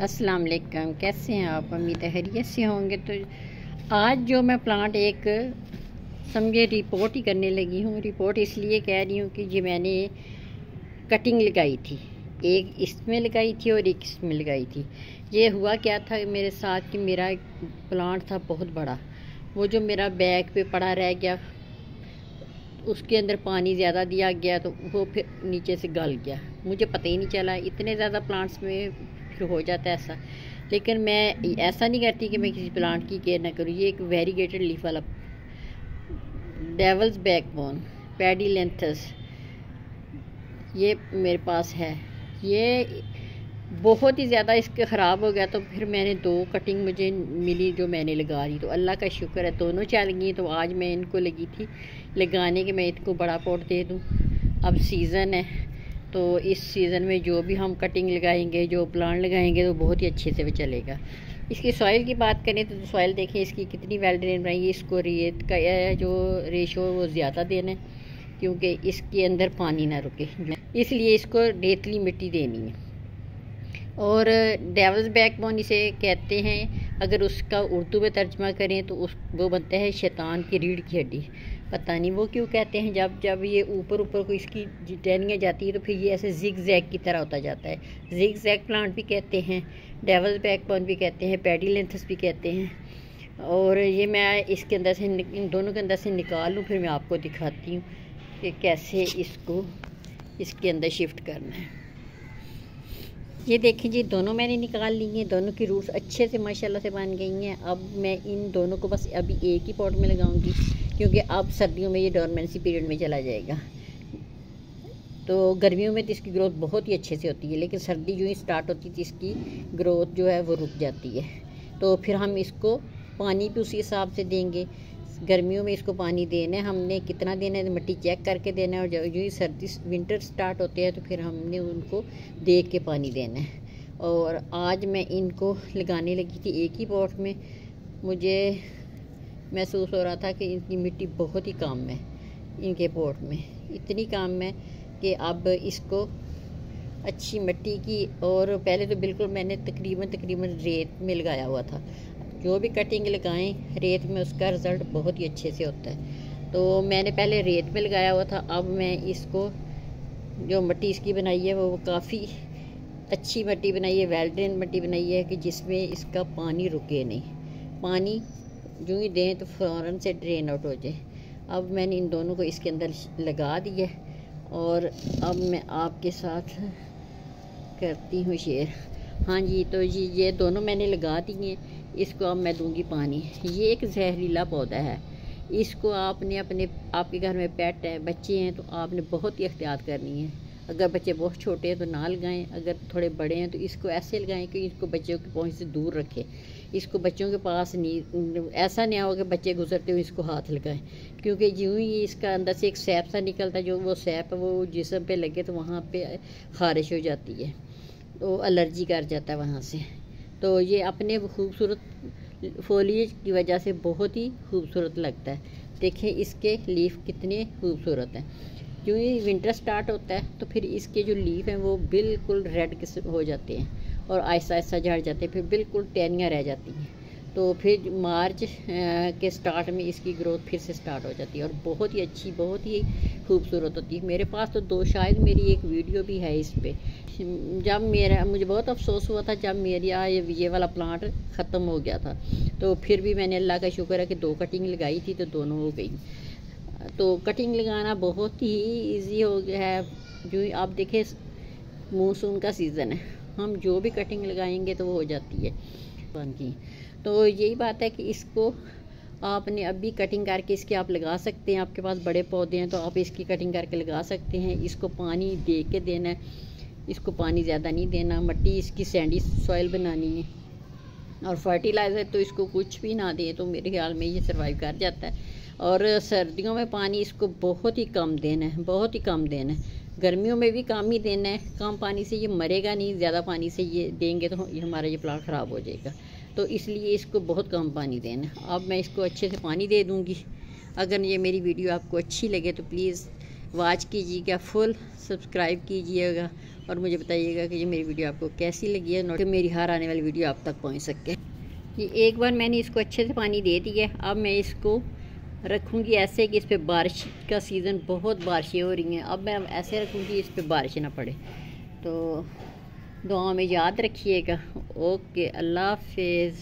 السلام علیکم، کیسے ہیں آپ؟ امید خیریت سے ہوں گے۔ تو آج جو میں پلانٹ ایک سمجھے رپورٹ ہی کرنے لگی ہوں۔ رپورٹ اس لیے کہہ رہی ہوں کہ جی میں نے کٹنگ لگائی تھی۔ ایک اس میں لگائی تھی اور ایک اس میں لگائی تھی۔ یہ ہوا کیا تھا میرے ساتھ کہ میرا پلانٹ تھا بہت بڑا۔ وہ جو میرا بیگ پہ پڑا رہ گیا، اس کے اندر پانی زیادہ دیا گیا تو وہ پھر نیچے سے گل گیا۔ مجھے پتہ ہی نہیں چلا۔ اتنے زیادہ پلانٹس میں پھر ہو جاتا ہے ایسا۔ لیکن میں ایسا نہیں کرتی کہ میں کسی پلانٹ کی کیئر نہ کروں۔ یہ ایک ویریگیٹڈ لیف والا devil's backbone bone paddy lengths یہ میرے پاس ہے۔ یہ بہت ہی زیادہ اس کے خراب ہو گیا تو پھر میں نے دو کٹنگ مجھے ملی جو میں نے لگا دی تو اللہ کا شکر ہے، دونوں چل گئی تو آج میں ان کو لگی تھی لگانے کے، میں ان کو بڑا پوٹ دے دوں۔ اب سیزن ہے۔ تو اس سیزن میں جو بھی ہم کٹنگ لگائیں گے، جو پلانٹ لگائیں گے تو بہت ہی اچھے سے وہ چلے گا۔ اس کی سوائل کی بات کریں تو سوائل دیکھیں اس کی کتنی ویل ڈرین بنائی اس کو ریت کا جو ریشو وہ زیادہ دینا ہے، کیونکہ اس کے اندر پانی نہ رکے۔ اس لیے اس کو ریتلی مٹی دینی ہے۔ اور ڈیولز بیک بون اسے کہتے ہیں، اگر اس کا اردو میں ترجمہ کریں تو اس وہ بنتا ہے شیطان کی ریڑھ کی ہڈی۔ پتہ نہیں وہ کیوں کہتے ہیں، جب جب یہ اوپر اوپر کو اس کی ٹہنیاں جاتی ہے تو پھر یہ ایسے زگ زیگ کی طرح ہوتا جاتا ہے۔ زگ زیگ پلانٹ بھی کہتے ہیں ڈیول بیک پون بھی کہتے ہیں، پیڈی لینتھس بھی کہتے ہیں۔ اور یہ میں اس کے اندر سے ان دونوں کے اندر سے نکال لوں پھر میں آپ کو دکھاتی ہوں کہ کیسے اس کو، اس کے اندر شفٹ کرنا ہے۔ یہ دیکھیں جی دونوں میں نے نکال لی ہیں، دونوں کی روٹس اچھے سے ماشاءاللہ سے بن گئی ہیں۔ اب میں ان دونوں کو بس ابھی ایک ہی پاٹ میں لگاؤں گی، کیونکہ اب سردیوں میں یہ ڈورمنسی پیریڈ میں چلا جائے گا۔ تو گرمیوں میں تو اس کی گروتھ بہت ہی اچھے سے ہوتی ہے، لیکن سردی جو ہی اسٹارٹ ہوتی تھی، اس کی گروتھ جو ہے وہ رک جاتی ہے۔ تو پھر ہم اس کو پانی بھی اسی حساب سے دیں گے۔ گرمیوں میں اس کو پانی دینا ہے، ہم نے کتنا دینا ہے، مٹی چیک کر کے دینا ہے اور جو ہی سردی ونٹر سٹارٹ ہوتے ہیں تو پھر ہم نے ان کو دیکھ کے پانی دینا ہے۔ اور آج میں ان کو لگانے لگی تھی ایک ہی پوٹ میں۔ مجھے محسوس ہو رہا تھا کہ ان کی مٹی بہت ہی کام ہے، ان کے پوٹ میں۔ اتنی کام ہے کہ اب اس کو اچھی مٹی کی اور پہلے تو بالکل میں نے تقریباً تقریباً ریت میں لگایا ہوا تھا۔ جو بھی کٹنگ لگائیں، ریت میں اس کا رزلٹ بہت ہی اچھے سے ہوتا ہے۔ تو میں نے پہلے ریت میں لگایا ہوا تھا، اب میں اس کو جو مٹی اس کی بنائی ہے، وہ کافی اچھی مٹی بنائی ہے ویل ڈرین مٹی بنائی ہے کہ جس میں اس کا پانی رکے نہیں۔ پانی جو ہی دیں تو فوراً سے ڈرین آؤٹ ہو جائے۔ اب میں نے ان دونوں کو اس کے اندر لگا دیا اور اب میں آپ کے ساتھ کرتی ہوں شیئر۔ ہاں جی تو جی یہ دونوں میں نے لگا دی ہیں۔ اس کو اب میں دوں گی پانی۔ یہ ایک زہریلا پودا ہے۔ اس کو آپ نے اپنے، آپ کے گھر میں پیٹ ہے بچے ہیں، تو آپ نے بہت ہی احتیاط کرنی ہے۔ اگر بچے بہت چھوٹے ہیں تو نہ لگائیں، اگر تھوڑے بڑے ہیں تو اس کو ایسے لگائیں کہ اس کو بچوں کی پہنچ سے دور رکھے۔ اس کو بچوں کے پاس نہیں، ایسا نہیں ہو کہ بچے گزرتے ہوئے اس کو ہاتھ لگائیں۔ کیونکہ یوں ہی اس کا اندر سے ایک سیپ سا نکلتا ہے، جو وہ سیپ وہ جسم پہ لگے تو وہاں پہ خارش ہو جاتی ہے تو الرجی کر جاتا ہے وہاں سے۔ تو یہ اپنے خوبصورت فولیج کی وجہ سے بہت ہی خوبصورت لگتا ہے۔ دیکھیں اس کے لیف کتنے خوبصورت ہیں۔ جو ہی ونٹر سٹارٹ ہوتا ہے تو پھر اس کے جو لیف ہیں وہ بالکل ریڈ قسم ہو جاتے ہیں اور آہستہ آہستہ جھڑ جاتے ہیں، پھر بالکل ٹینیاں رہ جاتی ہیں۔ تو پھر مارچ کے سٹارٹ میں اس کی گروتھ پھر سے سٹارٹ ہو جاتی ہے اور بہت ہی اچھی، بہت ہی خوبصورت ہوتی ہے۔ میرے پاس تو دو، شاید میری ایک ویڈیو بھی ہے اس پہ۔ جب میرا، مجھے بہت افسوس ہوا تھا جب میرا یہ والا پلانٹ ختم ہو گیا تھا۔ تو پھر بھی میں نے اللہ کا شکر ہے کہ دو کٹنگ لگائی تھی تو دونوں ہو گئی تو کٹنگ لگانا بہت ہی ایزی ہو گیا ہے۔ جو آپ دیکھیں مونسون کا سیزن ہے۔ ہم جو بھی کٹنگ لگائیں گے تو وہ ہو جاتی ہے۔ کی تو یہی بات ہے کہ اس کو آپ نے ابھی کٹنگ کر کے اس کے آپ لگا سکتے ہیں، آپ کے پاس بڑے پودے ہیں تو آپ اس کی کٹنگ کر کے لگا سکتے ہیں۔ اس کو پانی دے کے دینا ہے، اس کو پانی زیادہ نہیں دینا، مٹی اس کی سینڈی سوائل بنانی ہے۔ اور فرٹیلائزر تو اس کو کچھ بھی نہ دیں تو میرے خیال میں یہ سروائیو کر جاتا ہے۔ اور سردیوں میں پانی اس کو بہت ہی کم دینا ہے، بہت ہی کم دینا ہے۔ گرمیوں میں بھی کام ہی دینا ہے، کم پانی سے یہ مرے گا نہیں، زیادہ پانی سے یہ دیں گے تو ہمارا یہ پلانٹ خراب ہو جائے گا۔ تو اس لیے اس کو بہت کم پانی دینا اب میں اس کو اچھے سے پانی دے دوں گی۔ اگر یہ میری ویڈیو آپ کو اچھی لگے تو پلیز واچ کیجیے گا فل سبسکرائب کیجیے گا اور مجھے بتائیے گا کہ یہ میری ویڈیو آپ کو کیسی لگی ہے کہ میری ہر آنے والی ویڈیو آپ تک پہنچ سکے۔ یہ ایک بار میں نے اس کو اچھے سے پانی دے دیا۔ اب میں اس کو رکھوں گی ایسے کہ اس پہ بارش کا سیزن بہت بارشیں ہو رہی ہیں۔ اب میں ایسے رکھوں گی اس پہ بارش نہ پڑے۔ تو دعاؤں میں یاد رکھیے گا۔ اوکے اللہ حافظ۔